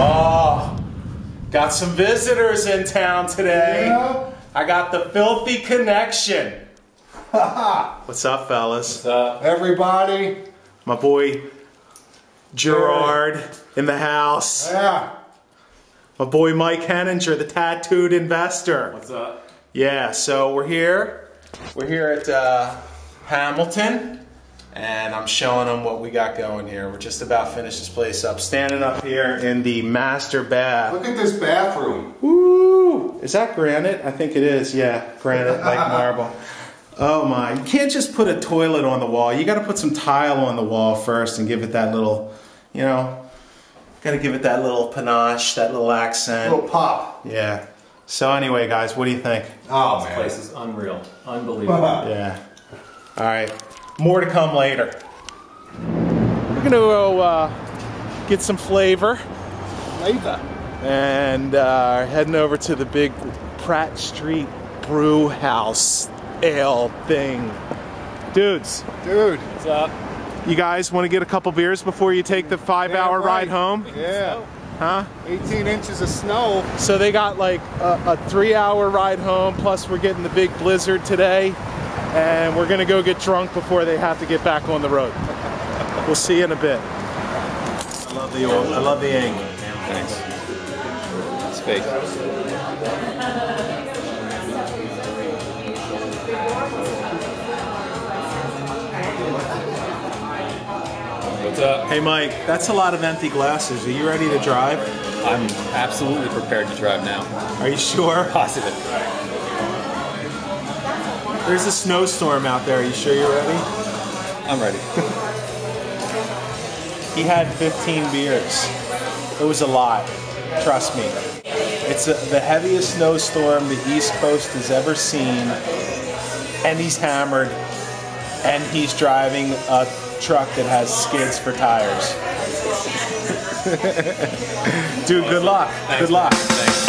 Oh, got some visitors in town today. Yeah. I got the Filthy Connection. What's up, fellas? What's up, everybody. My boy Gerard in the house. Yeah. My boy Mike Henninger, the tattooed investor. What's up? Yeah, so we're here. We're here at uh, Hamilton, and I'm showing them what we got going here. We're just about finished this place up. Standing up here in the master bath. Look at this bathroom. Woo! Is that granite? I think it is. Yeah, granite like marble. Oh my! You can't just put a toilet on the wall. You got to put some tile on the wall first and give it that little, you know, got to give it that little panache, that little accent. Little pop. Yeah. So anyway, guys, what do you think? Oh This man. place is unreal. Unbelievable. Yeah. All right. More to come later. We're gonna go uh, get some flavor Later. and uh, heading over to the big Pratt Street Brew House ale thing. Dudes, Dude. What's up? you guys want to get a couple beers before you take the five-hour Damn ride home? Yeah. Huh? 18 inches of snow. So they got like a, a three-hour ride home. Plus, we're getting the big blizzard today, and we're gonna go get drunk before they have to get back on the road. We'll see you in a bit. I love the oil. I love the ink. Thanks. It's fake. What's up? Hey Mike, that's a lot of empty glasses. Are you ready to drive? I'm absolutely prepared to drive now. Are you sure? Positive. There's a snowstorm out there. Are you sure you're ready? I'm ready. He had 15 beers. It was a lot. Trust me. It's a, the heaviest snowstorm the East Coast has ever seen, and he's hammered, and he's driving a truck that has skids for tires. Dude, good luck. Good luck.